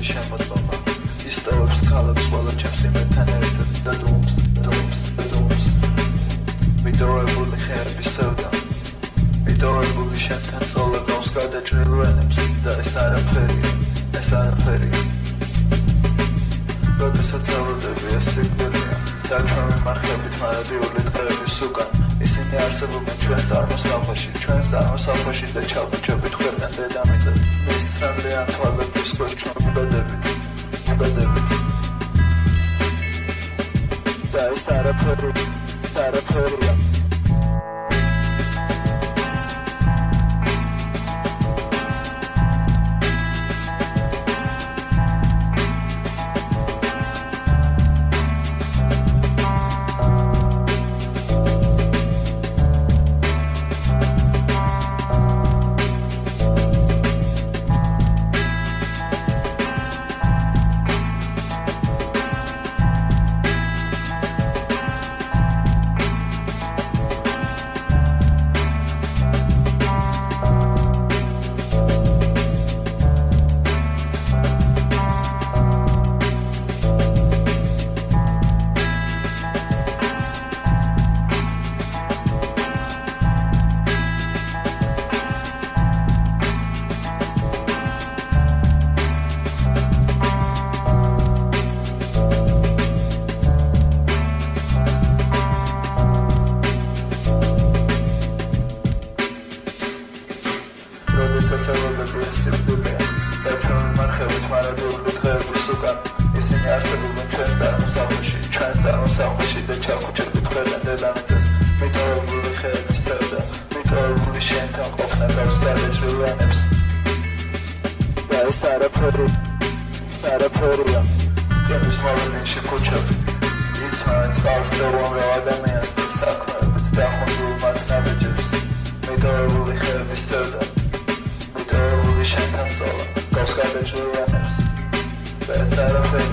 ხალხის შემოწმება ისწავლებს ქალაქს ყველა ჩემს იმედთან ერთად და დუმს დუმს დუმს მიდროებული ხეების სევდა. მიდროებული შენთან წოლა გავს გადაჭრილ ვენებს და ეს არაფერია ეს არაფერია. როდესაც ავადები ეს სიკვდილია. მარხებით მარადიული დღეების უკან. ისინი არსებობენ ჩვენს წარმოსახვაში ჩვენს წარმოსახვაში და ჩაბუჭებით ხვერდნენ დედამიწას მის ცრემლიან თვალების ქვეშ ჩვენ ვიბედებით ვიბედებით და ეს არაფერი არაფერია მარადიული დღეების უკან ისინი არსებობენ ჩვენს წარმოსახვაში ჩვენს წარმოსახვაში და ჩაქუჩებით ხვერდნენ დედამიწას. მიტოვებული ხეების წევდა მიტოვებული შენთან ყოფნა გავს გადაჭრილიანებს და ეს არაფერი არაფერია. ჩემს მოვიდნენ ქუჩები იცმან წყალს და უამრავ ადამიანს და საქმეებს და ხონძულ მათ ნაბეჯებს მიტოვებული ხეების წევდა შენთან წოლა გავს გადაჭრილიანებს და ეს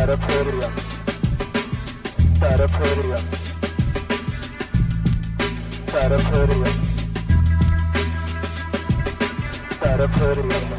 არაფერია არაფერია არაფერი